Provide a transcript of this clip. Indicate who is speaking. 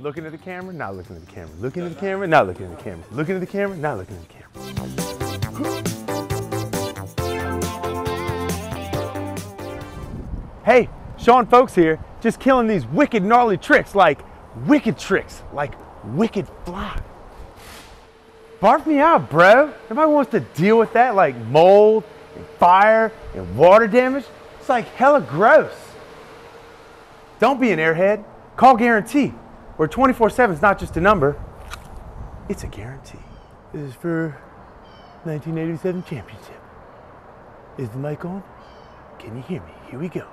Speaker 1: Looking at the camera, not looking at the camera. Looking at the camera, not looking at the camera. Looking at the camera, not looking at the camera. Hey, Sean Folks here, just killing these wicked gnarly tricks, like wicked tricks, like wicked fly. Barf me out, bro. Nobody wants to deal with that, like mold and fire and water damage. It's like hella gross. Don't be an airhead. Call Guarantee where 24-7 is not just a number, it's a guarantee. This is for 1987 championship. Is the mic on? Can you hear me? Here we go.